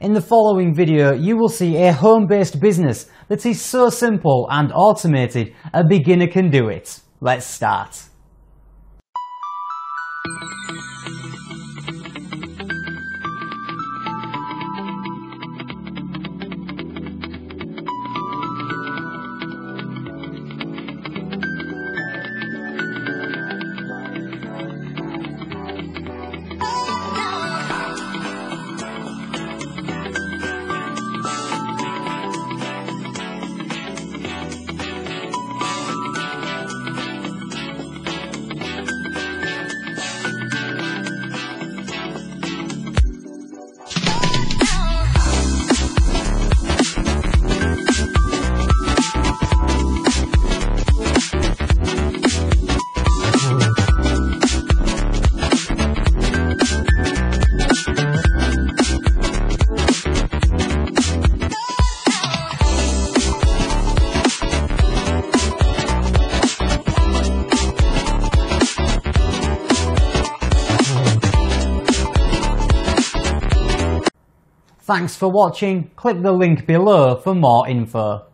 In the following video, you will see a home-based business that is so simple and automated, a beginner can do it. Let's start. Thanks for watching, click the link below for more info.